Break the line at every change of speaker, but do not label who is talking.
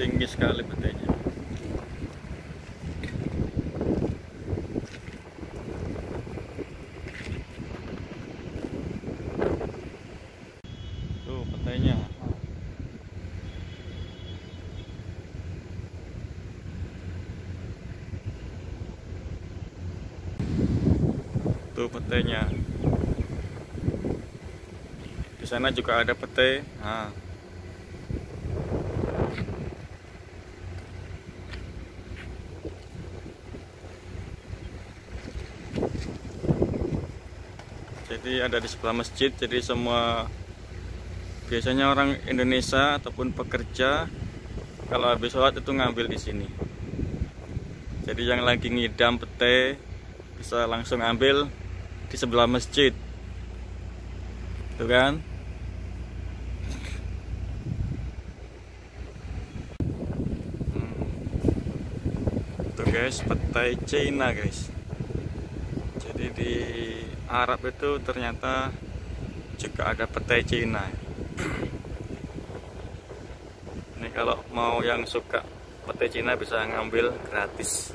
tinggi sekali petainya tuh petainya tuh petainya di sana juga ada petai nah. Jadi ada di sebelah masjid jadi semua biasanya orang Indonesia ataupun pekerja kalau habis sholat itu ngambil di sini. Jadi yang lagi ngidam pete bisa langsung ambil di sebelah masjid. Tuh kan? Hmm. tuh guys petai Cina guys. Jadi di Arab itu ternyata juga ada petai Cina. Ini kalau mau yang suka petai Cina bisa ngambil gratis